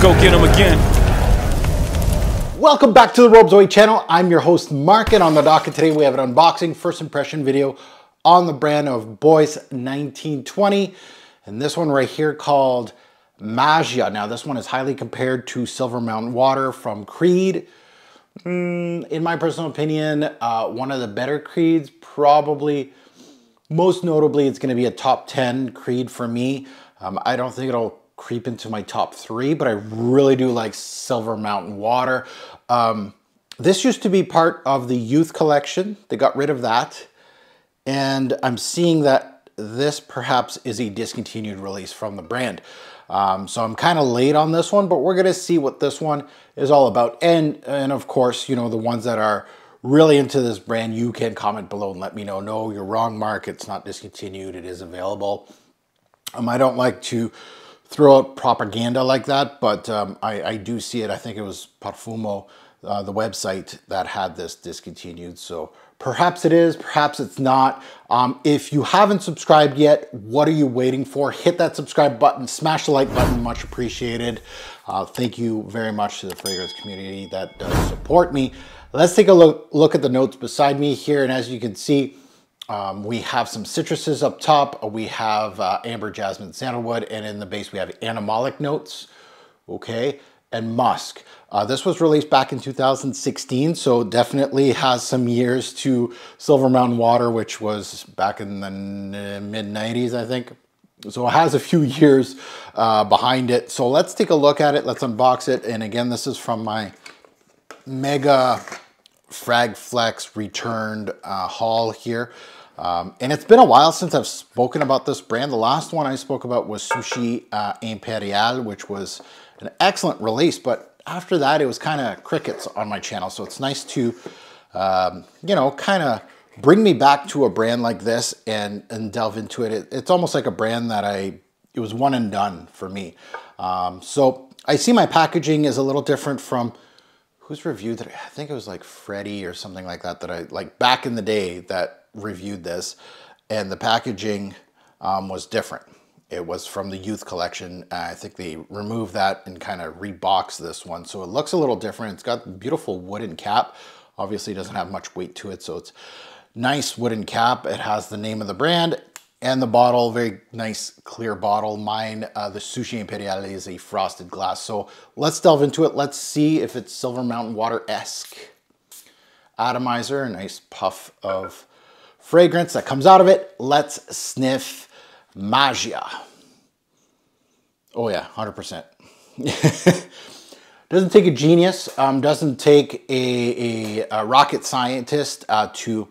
go get them again. Welcome back to the Robe Zoe channel. I'm your host, Mark, and on the docket today we have an unboxing first impression video on the brand of Bois 1920. And this one right here called Magia. Now this one is highly compared to Silver Mountain Water from Creed. Mm, in my personal opinion, uh, one of the better Creeds, probably most notably, it's gonna be a top 10 Creed for me. Um, I don't think it'll creep into my top three, but I really do like Silver Mountain Water. Um, this used to be part of the youth collection. They got rid of that. And I'm seeing that this perhaps is a discontinued release from the brand. Um, so I'm kind of late on this one, but we're gonna see what this one is all about. And, and of course, you know, the ones that are really into this brand, you can comment below and let me know, no, you're wrong, Mark, it's not discontinued, it is available. Um, I don't like to throw out propaganda like that, but um, I, I, do see it. I think it was Parfumo, uh, the website that had this discontinued. So perhaps it is, perhaps it's not. Um, if you haven't subscribed yet, what are you waiting for? Hit that subscribe button, smash the like button, much appreciated. Uh, thank you very much to the fragrance community that does support me. Let's take a look, look at the notes beside me here. And as you can see, um, we have some citruses up top. We have uh, amber, jasmine, sandalwood, and in the base we have animalic notes, okay, and musk. Uh, this was released back in 2016, so definitely has some years to Silver Mountain Water, which was back in the mid 90s, I think. So it has a few years uh, behind it. So let's take a look at it. Let's unbox it. And again, this is from my Mega Frag Flex returned uh, haul here. Um, and it's been a while since I've spoken about this brand. The last one I spoke about was Sushi uh, Imperiale, which was an excellent release. But after that, it was kind of crickets on my channel. So it's nice to, um, you know, kind of bring me back to a brand like this and, and delve into it. it. It's almost like a brand that I, it was one and done for me. Um, so I see my packaging is a little different from who's reviewed that I think it was like Freddie or something like that, that I like back in the day that reviewed this, and the packaging um, was different. It was from the youth collection. I think they removed that and kind of reboxed this one. So it looks a little different. It's got beautiful wooden cap. Obviously doesn't have much weight to it. So it's nice wooden cap. It has the name of the brand and the bottle, very nice clear bottle. Mine, uh, the Sushi Imperiale is a frosted glass. So let's delve into it. Let's see if it's Silver Mountain Water-esque. Atomizer, a nice puff of fragrance that comes out of it. Let's sniff Magia. Oh yeah, 100%. doesn't take a genius, um, doesn't take a, a, a rocket scientist uh, to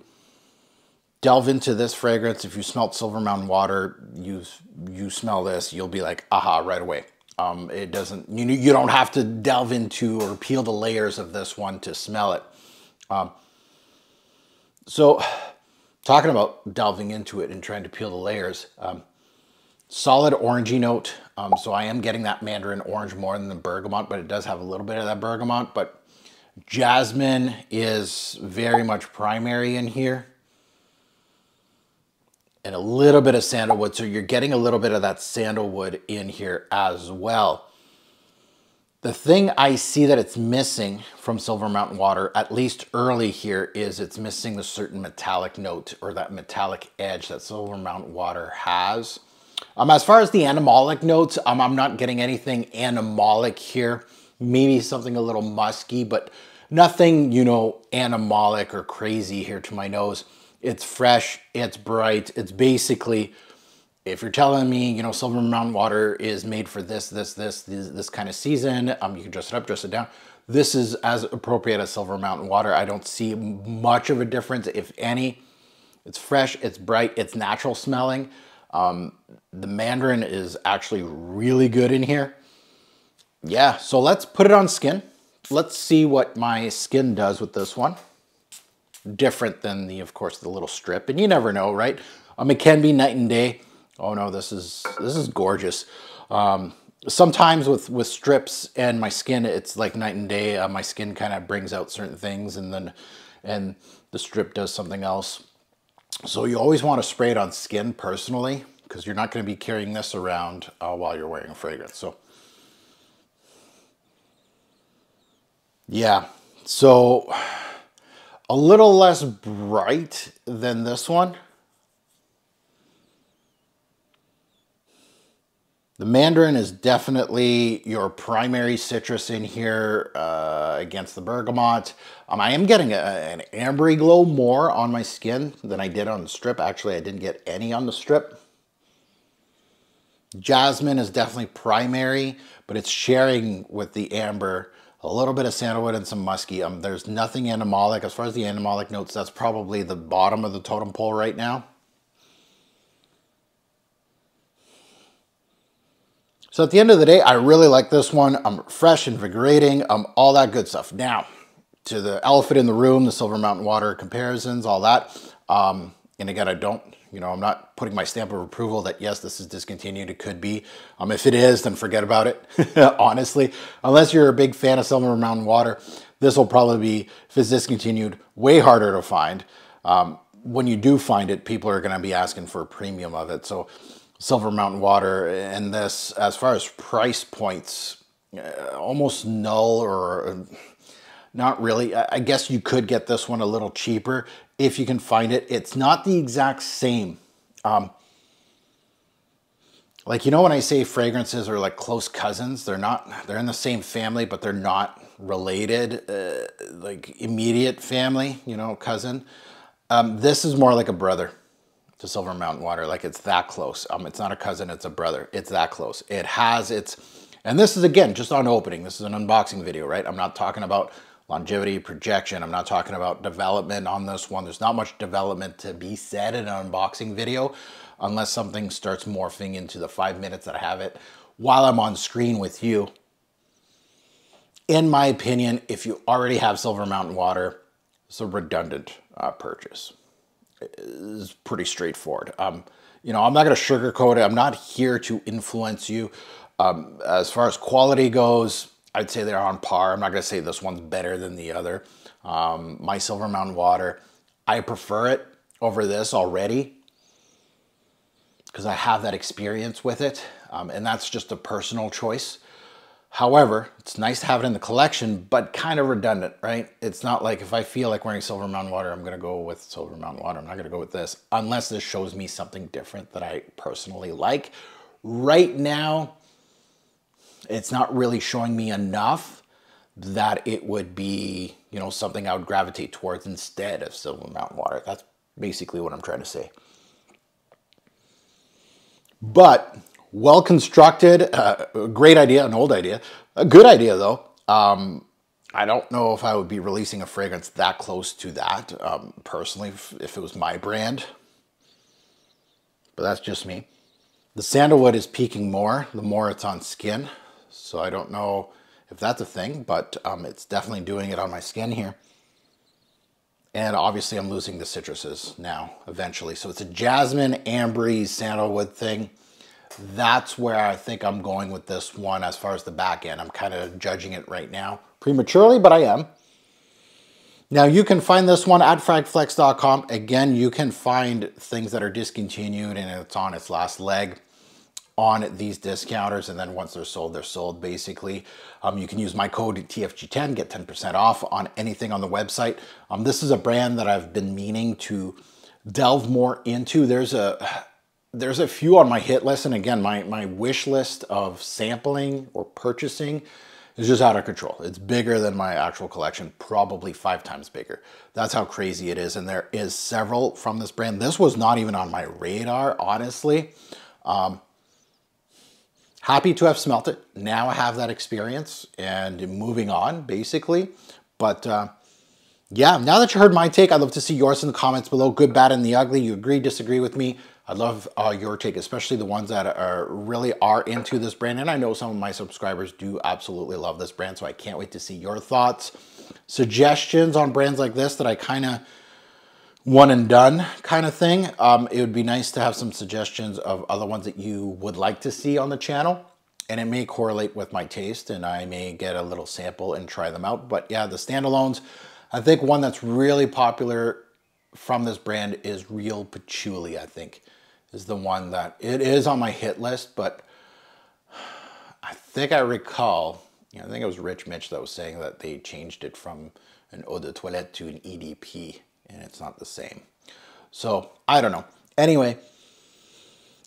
delve into this fragrance. If you smelt Silver Mountain water, you, you smell this, you'll be like, aha, right away. Um, it doesn't, you, you don't have to delve into or peel the layers of this one to smell it. Um, so talking about delving into it and trying to peel the layers, um, solid orangey note. Um, so I am getting that mandarin orange more than the bergamot, but it does have a little bit of that bergamot. But jasmine is very much primary in here. And a little bit of sandalwood. So you're getting a little bit of that sandalwood in here as well. The thing I see that it's missing from Silver Mountain Water, at least early here, is it's missing the certain metallic note or that metallic edge that Silver Mountain Water has. Um, as far as the animalic notes, um, I'm not getting anything animalic here. Maybe something a little musky, but nothing, you know, animalic or crazy here to my nose. It's fresh, it's bright, it's basically if you're telling me, you know, Silver Mountain water is made for this, this, this, this, this kind of season, um, you can dress it up, dress it down. This is as appropriate as Silver Mountain water. I don't see much of a difference, if any. It's fresh, it's bright, it's natural smelling. Um, the mandarin is actually really good in here. Yeah, so let's put it on skin. Let's see what my skin does with this one. Different than the, of course, the little strip. And you never know, right? Um, it can be night and day. Oh no, this is this is gorgeous. Um, sometimes with with strips and my skin, it's like night and day. Uh, my skin kind of brings out certain things, and then and the strip does something else. So you always want to spray it on skin personally because you're not going to be carrying this around uh, while you're wearing a fragrance. So Yeah, so a little less bright than this one. The mandarin is definitely your primary citrus in here uh, against the bergamot. Um, I am getting a, an ambery glow more on my skin than I did on the strip. Actually, I didn't get any on the strip. Jasmine is definitely primary, but it's sharing with the amber a little bit of sandalwood and some musky. Um, there's nothing animalic. As far as the animalic notes, that's probably the bottom of the totem pole right now. So at the end of the day, I really like this one. I'm fresh, invigorating, um, all that good stuff. Now, to the elephant in the room, the Silver Mountain Water comparisons, all that. Um, and again, I don't, you know, I'm not putting my stamp of approval that yes, this is discontinued. It could be. Um, if it is, then forget about it. Honestly, unless you're a big fan of Silver Mountain Water, this will probably be, if it's discontinued, way harder to find. Um, when you do find it, people are going to be asking for a premium of it. So Silver Mountain Water and this, as far as price points, uh, almost null or uh, not really. I guess you could get this one a little cheaper if you can find it. It's not the exact same. Um, like, you know, when I say fragrances are like close cousins, they're not, they're in the same family, but they're not related, uh, like immediate family, you know, cousin. Um, this is more like a brother to Silver Mountain Water. Like it's that close. Um, it's not a cousin, it's a brother. It's that close. It has its, and this is again, just on opening. This is an unboxing video, right? I'm not talking about longevity, projection. I'm not talking about development on this one. There's not much development to be said in an unboxing video unless something starts morphing into the five minutes that I have it while I'm on screen with you. In my opinion, if you already have Silver Mountain Water, it's a redundant uh, purchase It's pretty straightforward. Um, you know, I'm not going to sugarcoat it. I'm not here to influence you. Um, as far as quality goes, I'd say they're on par. I'm not going to say this one's better than the other. Um, my Silver Mountain Water, I prefer it over this already because I have that experience with it. Um, and that's just a personal choice. However, it's nice to have it in the collection, but kind of redundant, right? It's not like if I feel like wearing Silver Mountain Water, I'm going to go with Silver Mountain Water. I'm not going to go with this unless this shows me something different that I personally like. Right now, it's not really showing me enough that it would be, you know, something I would gravitate towards instead of Silver Mountain Water. That's basically what I'm trying to say. But well constructed, uh, great idea, an old idea, a good idea though. Um, I don't know if I would be releasing a fragrance that close to that um, personally, if, if it was my brand, but that's just me. The sandalwood is peaking more the more it's on skin, so I don't know if that's a thing, but um, it's definitely doing it on my skin here. And obviously I'm losing the citruses now, eventually. So it's a jasmine, ambery, sandalwood thing that's where I think I'm going with this one as far as the back end. I'm kind of judging it right now prematurely, but I am. Now you can find this one at fragflex.com. Again, you can find things that are discontinued and it's on its last leg on these discounters and then once they're sold they're sold basically um, you can use my code tfg10 get 10% off on anything on the website um, this is a brand that i've been meaning to delve more into there's a there's a few on my hit list, and again, my, my wish list of sampling or purchasing is just out of control. It's bigger than my actual collection, probably five times bigger. That's how crazy it is, and there is several from this brand. This was not even on my radar, honestly. Um, happy to have smelt it. Now I have that experience and moving on, basically. But uh, yeah, now that you heard my take, I'd love to see yours in the comments below. Good, bad, and the ugly. You agree, disagree with me? I'd love uh, your take, especially the ones that are really are into this brand. And I know some of my subscribers do absolutely love this brand, so I can't wait to see your thoughts, suggestions on brands like this that I kind of one and done kind of thing. Um, it would be nice to have some suggestions of other ones that you would like to see on the channel. And it may correlate with my taste and I may get a little sample and try them out. But yeah, the standalones, I think one that's really popular from this brand is Real Patchouly, I think is the one that it is on my hit list, but I think I recall you know, I think it was Rich Mitch that was saying that they changed it from an eau de toilette to an EDP, and it's not the same. So I don't know. Anyway,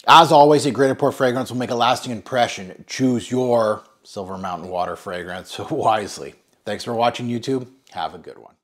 as always, a great port fragrance will make a lasting impression. Choose your Silver Mountain Water fragrance wisely. Thanks for watching YouTube. Have a good one.